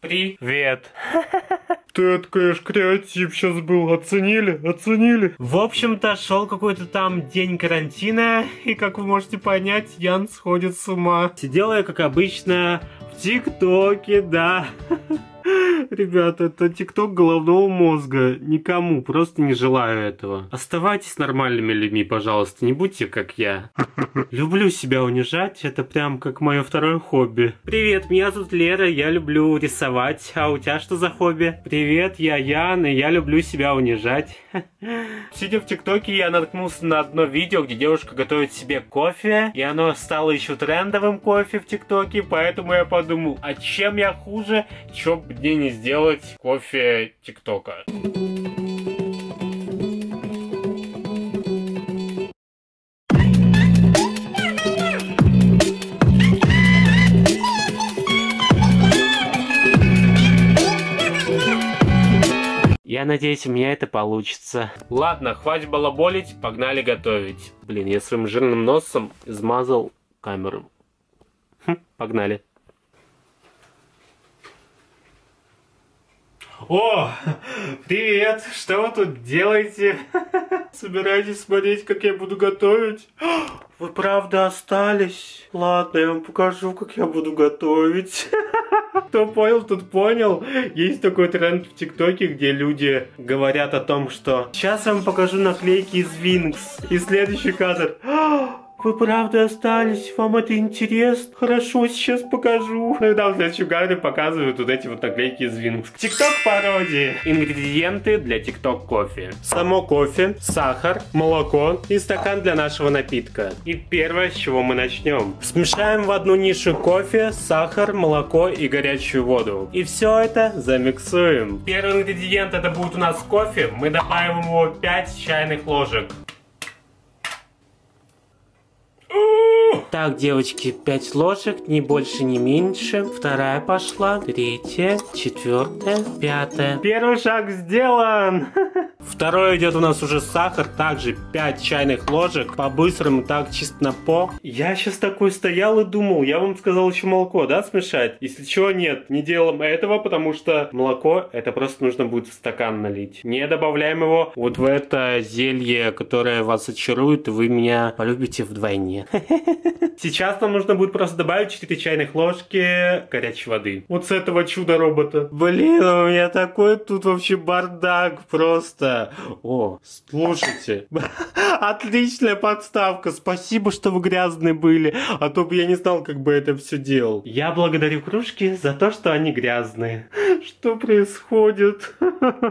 Привет. Ты, это, конечно, креатив сейчас был. Оценили? Оценили? В общем-то, шел какой-то там день карантина, и, как вы можете понять, Ян сходит с ума. Сидела я, как обычно, в ТикТоке, да. Ребята, это тикток головного мозга. Никому, просто не желаю этого. Оставайтесь нормальными людьми, пожалуйста, не будьте как я. Люблю себя унижать, это прям как мое второе хобби. Привет, меня зовут Лера, я люблю рисовать. А у тебя что за хобби? Привет, я Ян, и я люблю себя унижать. Сидя в ТикТоке, я наткнулся на одно видео, где девушка готовит себе кофе, и оно стало еще трендовым кофе в ТикТоке, поэтому я подумал, а чем я хуже, чем мне не сделать кофе ТикТока. Я надеюсь, у меня это получится. Ладно, хватит балаболить, погнали готовить. Блин, я своим жирным носом измазал камеру. Хм, погнали. О, привет! Что вы тут делаете? Собираетесь смотреть, как я буду готовить? Вы правда остались? Ладно, я вам покажу, как я буду готовить. Кто понял, тот понял. Есть такой тренд в ТикТоке, где люди говорят о том, что сейчас я вам покажу наклейки из Винкс. И следующий кадр. Вы правда остались? Вам это интересно? Хорошо, сейчас покажу. Когда в следующем кадре показывают вот эти вот наклейки из Винкс. Тикток пародии. Ингредиенты для тикток кофе. Само кофе, сахар, молоко и стакан для нашего напитка. И первое, с чего мы начнем. Смешаем в одну нишу кофе, сахар, молоко и горячую воду. И все это замиксуем. Первый ингредиент это будет у нас кофе. Мы добавим его 5 чайных ложек. Так, девочки, 5 ложек, ни больше, ни меньше. Вторая пошла, третья, четвертая, пятая. Первый шаг сделан. Второй идет у нас уже сахар, также 5 чайных ложек. По-быстрому, так, чисто на по. Я сейчас такой стоял и думал, я вам сказал еще молоко, да, смешать? Если чего, нет, не делаем этого, потому что молоко, это просто нужно будет в стакан налить. Не добавляем его вот в это зелье, которое вас очарует, и вы меня полюбите вдвойне. Сейчас нам нужно будет просто добавить 4 чайных ложки горячей воды. Вот с этого чудо-робота. Блин, у меня такой тут вообще бардак просто. О, слушайте. Отличная подставка. Спасибо, что вы грязные были. А то бы я не знал, как бы это все делал. Я благодарю кружки за то, что они грязные. Что происходит?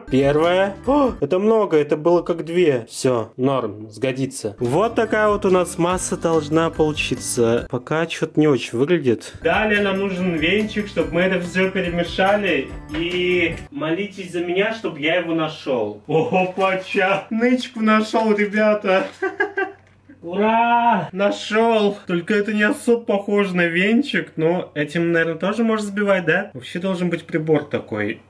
Первое. О, это много, это было как две. Все, норм, сгодится. Вот такая вот у нас масса должна получиться. Пока что-то не очень выглядит. Далее нам нужен венчик, чтобы мы это все перемешали. И молитесь за меня, чтобы я его нашел. Опача! Нычку нашел, ребята! Ура! Нашел! Только это не особо похоже на венчик, но этим, наверное, тоже можно сбивать, да? Вообще должен быть прибор такой.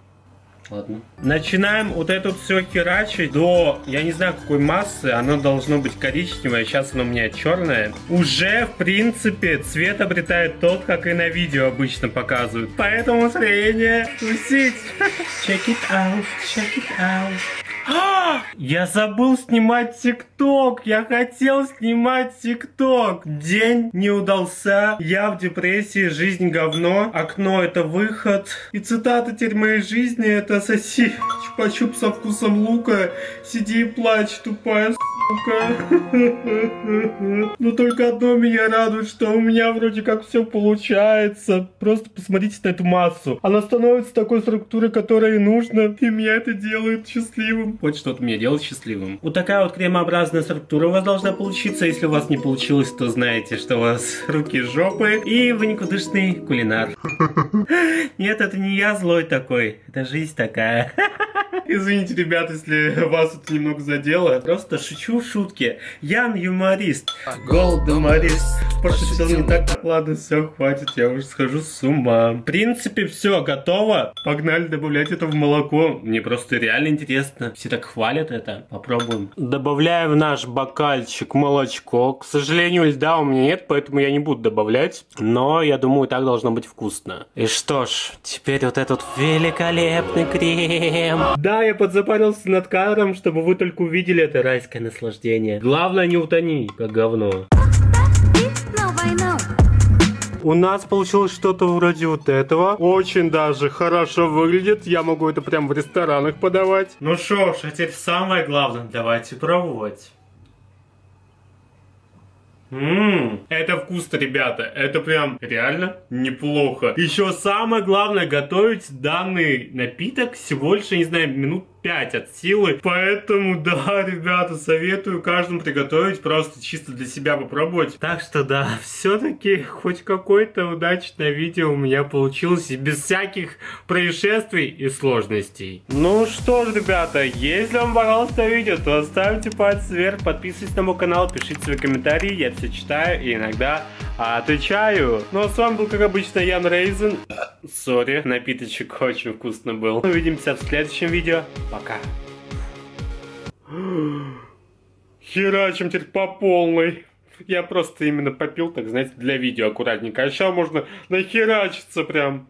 Ладно. Начинаем вот это все херачить до, я не знаю какой массы, оно должно быть коричневое, сейчас оно у меня черное. Уже, в принципе, цвет обретает тот, как и на видео обычно показывают. Поэтому настроение тусить. Check it out, check it out. Я забыл снимать ТикТок. Я хотел снимать ТикТок. День не удался. Я в депрессии. Жизнь говно. Окно это выход. И цитата теперь моей жизни это соси чупа-чуп со вкусом лука. Сиди и плачь, тупая Но только одно меня радует, что у меня вроде как все получается. Просто посмотрите на эту массу. Она становится такой структурой, которая нужна. И меня это делает счастливым. Вот что-то меня делает счастливым. Вот такая вот кремообразная структура у вас должна получиться. Если у вас не получилось, то знаете, что у вас руки жопы. И вы никудышный кулинар. Нет, это не я злой такой. Это жизнь такая. Извините, ребят, если вас это немного задело. Просто шучу шутки. Ян юморист. Голдоморист. Пошутил не так, ладно, все, хватит, я уже схожу с ума. В принципе, все, готово. Погнали добавлять это в молоко. Мне просто реально интересно. Все так хвалят это. Попробуем. Добавляю в наш бокальчик молочко. К сожалению, льда у меня нет, поэтому я не буду добавлять. Но я думаю, так должно быть вкусно. И что ж, теперь вот этот великолепный крем. Да, я подзапарился над кадром, чтобы вы только увидели это райское наслаждение. Главное не утони, как говно. У нас получилось что-то вроде вот этого. Очень даже хорошо выглядит. Я могу это прям в ресторанах подавать. Ну что ж, а теперь самое главное. Давайте пробовать. Ммм, это вкусно, ребята. Это прям реально неплохо. Еще самое главное, готовить данный напиток всего лишь, не знаю, минут 5 от силы. Поэтому, да, ребята, советую каждому приготовить, просто чисто для себя попробовать. Так что, да, все-таки хоть какое-то удачное видео у меня получилось и без всяких происшествий и сложностей. Ну что ж, ребята, если вам понравилось это видео, то ставьте палец вверх, подписывайтесь на мой канал, пишите свои комментарии, я все читаю и иногда отвечаю. Ну а с вами был, как обычно, Ян Рейзен. Сори, напиточек очень вкусно был. Увидимся в следующем видео. Пока. Херачим теперь по полной. Я просто именно попил, так знаете, для видео аккуратненько. А сейчас можно нахерачиться прям.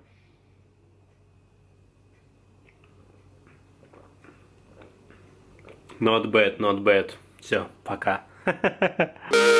Not bad, not bad. Все, пока.